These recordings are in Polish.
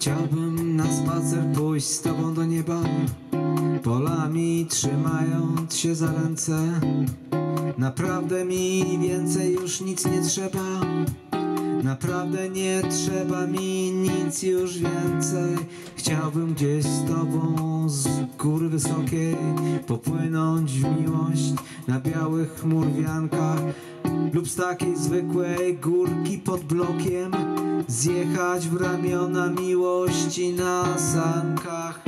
Chciałbym na spacer pójść z tobą do nieba. Polami trzymając się za ręce. Naprawdę mi więcej już nic nie trzeba. Naprawdę nie trzeba mi nic już więcej. Chciałbym gdzieś z tobą z góry wysokiej Popłynąć w miłość na białych chmurwiankach Lub z takiej zwykłej górki pod blokiem Zjechać w ramiona miłości na sankach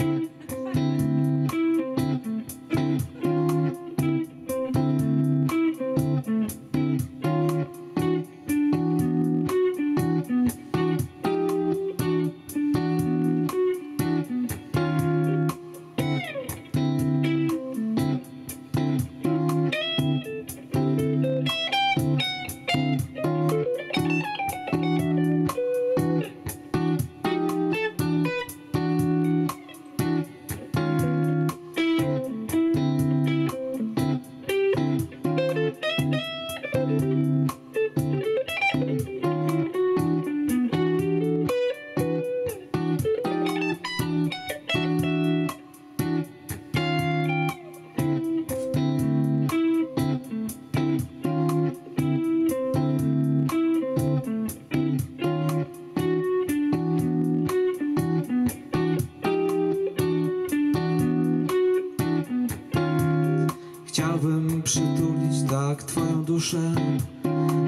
Chciałbym przytulić tak twoją duszę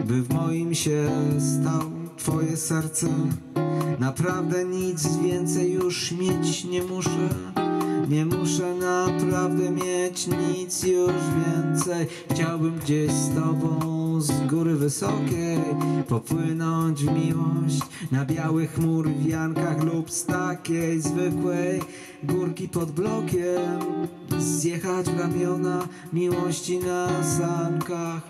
By w moim się stał twoje serce. Naprawdę nic więcej już mieć nie muszę Nie muszę naprawdę mieć nic już więcej. Chciałbym gdzieś z tobą z góry wysokiej Popłynąć w miłość. Na białych murwiankach Lub z takiej zwykłej górki pod blokiem Zjechać ramiona miłości na sankach